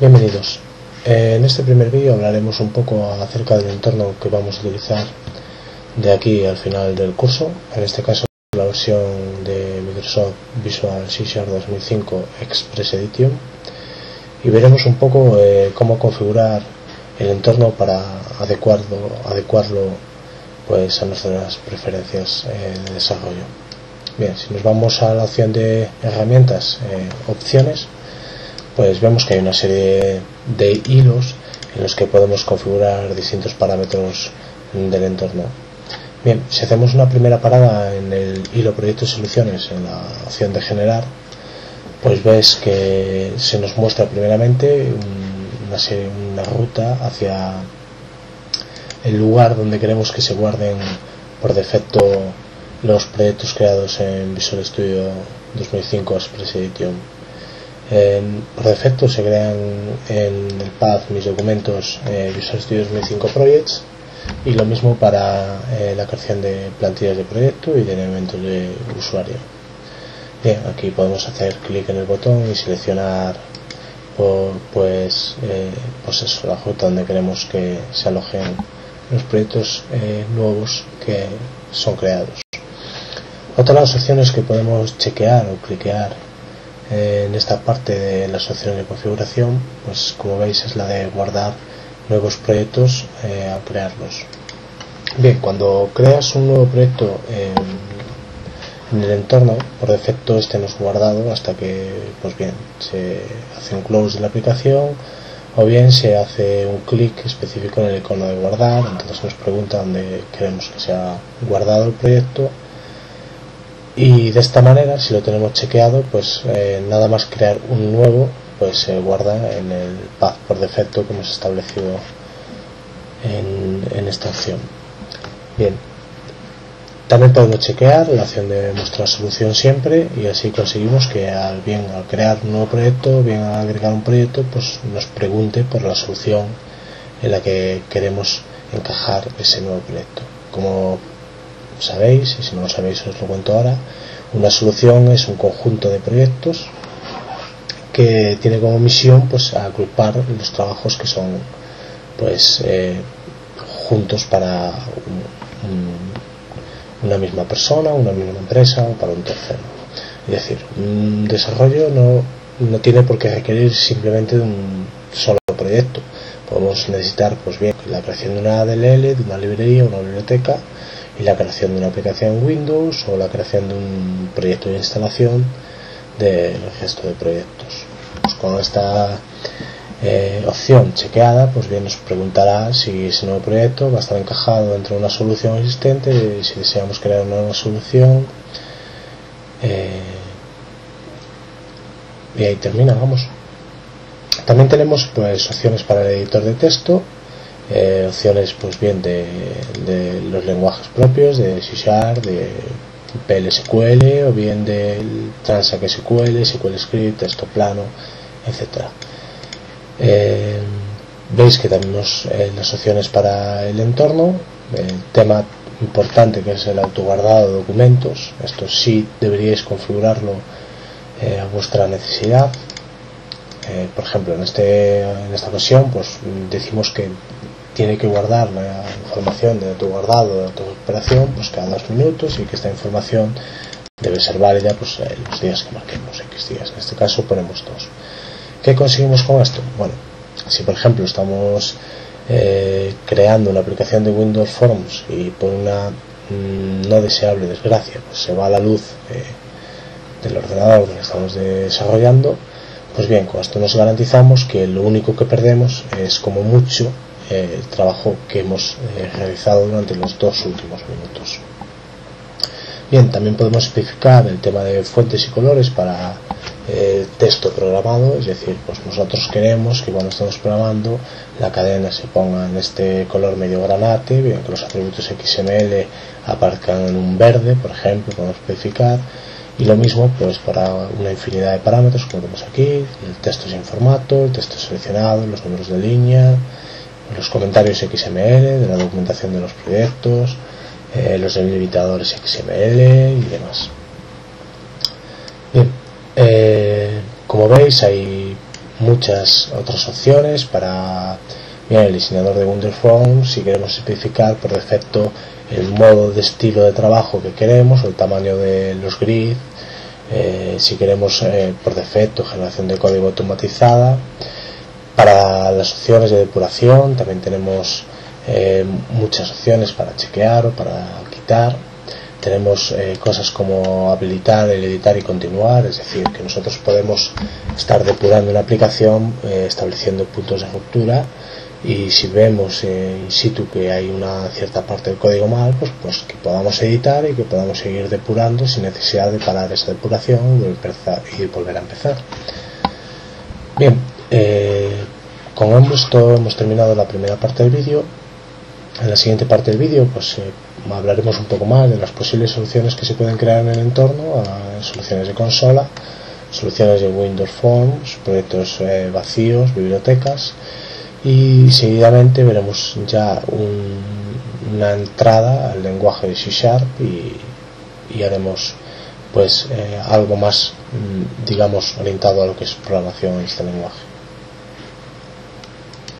Bienvenidos. En este primer vídeo hablaremos un poco acerca del entorno que vamos a utilizar de aquí al final del curso. En este caso la versión de Microsoft Visual C 2005 Express Edition y veremos un poco eh, cómo configurar el entorno para adecuarlo, adecuarlo pues a nuestras preferencias eh, de desarrollo. Bien, si nos vamos a la opción de herramientas, eh, opciones, pues vemos que hay una serie de hilos en los que podemos configurar distintos parámetros del entorno. Bien, si hacemos una primera parada en el hilo proyectos soluciones en la opción de generar, pues ves que se nos muestra primeramente una, una ruta hacia el lugar donde queremos que se guarden por defecto los proyectos creados en Visual Studio 2005 Express Edition. Por defecto se crean en el path mis documentos eh, Visual Studio 2005 Projects y lo mismo para eh, la creación de plantillas de proyecto y de elementos de usuario. Bien, aquí podemos hacer clic en el botón y seleccionar pues, eh, pues eso, la ruta donde queremos que se alojen los proyectos eh, nuevos que son creados. Otra de las opciones que podemos chequear o cliquear en esta parte de las opciones de configuración, pues como veis es la de guardar nuevos proyectos eh, al crearlos. Bien, cuando creas un nuevo proyecto en el entorno, por defecto este no es guardado hasta que, pues bien, se hace un close de la aplicación o bien se hace un clic específico en el icono de guardar, entonces nos pregunta dónde queremos que sea guardado el proyecto y de esta manera si lo tenemos chequeado pues eh, nada más crear un nuevo pues se guarda en el path por defecto que hemos establecido en, en esta opción bien también podemos chequear la opción de mostrar solución siempre y así conseguimos que al bien al crear un nuevo proyecto, bien al agregar un proyecto, pues nos pregunte por la solución en la que queremos encajar ese nuevo proyecto. Como sabéis, y si no lo sabéis os lo cuento ahora, una solución es un conjunto de proyectos que tiene como misión pues agrupar los trabajos que son pues eh, juntos para un una misma persona, una misma empresa o para un tercero. Es decir, un desarrollo no, no tiene por qué requerir simplemente de un solo proyecto. Podemos necesitar, pues bien, la creación de una ADLL, de una librería, una biblioteca y la creación de una aplicación Windows o la creación de un proyecto de instalación del resto de proyectos. Pues con esta eh, opción chequeada, pues bien nos preguntará si ese nuevo proyecto va a estar encajado dentro de una solución existente, si deseamos crear una nueva solución. Eh, y ahí termina, vamos. También tenemos pues opciones para el editor de texto, eh, opciones pues bien de, los lenguajes propios, de C Sharp, de PLSQL o bien del Transact SQL, SQL Script, texto plano, etcétera. Eh, veis que tenemos eh, las opciones para el entorno, el tema importante que es el autoguardado de documentos, esto sí deberíais configurarlo a vuestra necesidad. por ejemplo, en, este, en esta ocasión pues decimos que tiene que guardar la información de autoguardado de operación pues cada dos minutos y que esta información debe ser válida pues los días que marquemos, X días. En este caso ponemos dos. ¿Qué conseguimos con esto? Bueno, si por ejemplo estamos eh, creando una aplicación de Windows Forms y por una mm, no deseable desgracia pues se va a la luz eh, del ordenador que estamos desarrollando, pues bien, con esto nos garantizamos que lo único que perdemos es como mucho eh, el trabajo que hemos realizado durante los dos últimos minutos. Bien, también podemos especificar el tema de fuentes y colores para eh, texto programado, es decir, pues nosotros queremos que cuando estamos programando la cadena se ponga en este color medio granate, bien que los atributos XML aparezcan en un verde, por ejemplo, podemos especificar y lo mismo pues para una infinidad de parámetros como vemos aquí, el texto sin formato, el texto seleccionado, los números de línea, los comentarios XML de la documentación de los proyectos, eh, los delimitadores XML y demás. Bien, eh, como veis hay muchas otras opciones para el diseñador de Wonderform si queremos especificar por defecto el modo de estilo de trabajo que queremos o el tamaño de los grids eh, si queremos por defecto generación de código automatizada para las opciones de depuración también tenemos eh, muchas opciones para chequear o para quitar tenemos cosas como habilitar editar y continuar es decir que nosotros podemos estar depurando una aplicación estableciendo puntos de ruptura y si vemos in situ que hay una cierta parte del código mal, pues, pues que podamos editar y que podamos seguir depurando sin necesidad de parar esa depuración y volver a empezar. Bien, con esto hemos terminado la primera parte del vídeo. En la siguiente parte del vídeo pues eh, hablaremos un poco más de las posibles soluciones que se pueden crear en el entorno, soluciones de consola, soluciones de Windows Forms, proyectos eh, vacíos, bibliotecas y seguidamente veremos ya una entrada al lenguaje de C Sharp y, haremos pues eh, algo más mm, digamos orientado a lo que es programación en este lenguaje